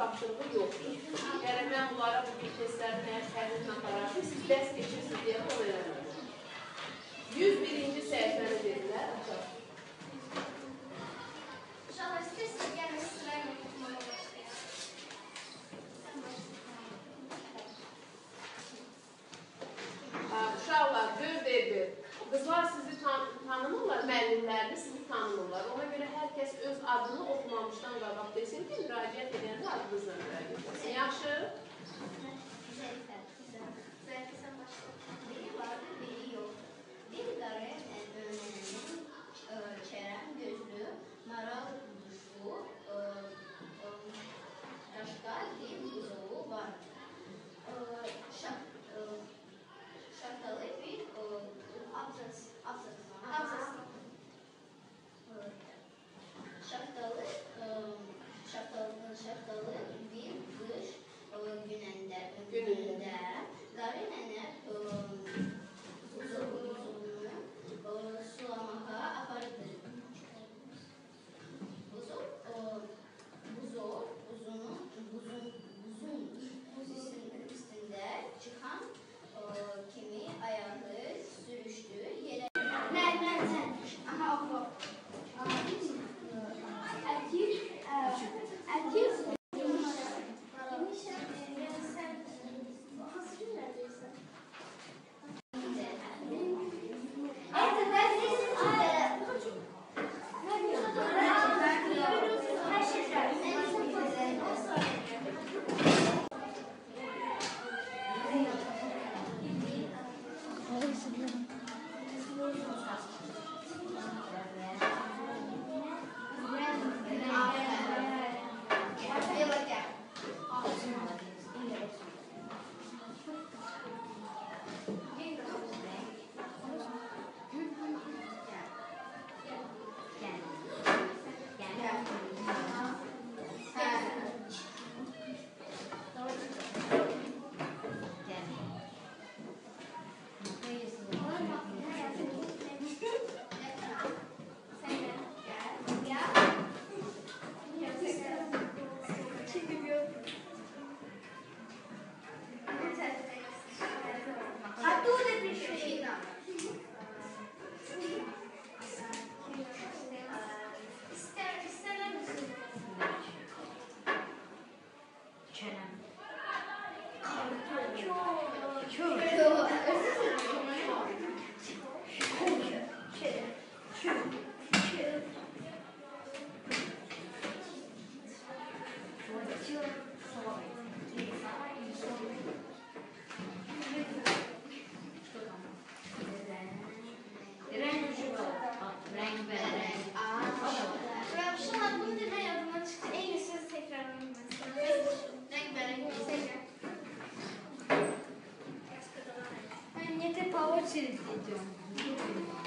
tapşırığı yoxdur. Yəni mən bunlara bu testləri mən təhlillə aparardım, siz dərs keçirsiniz deyəndə onu öyrənirəm. tan tanımırlar, müəllimlərini sizi tanımırlar. Ona görə hər kəs öz adını oxumamışdan qabaq desin ki, müraciət edəndə adınızla müraciət по очереди идем.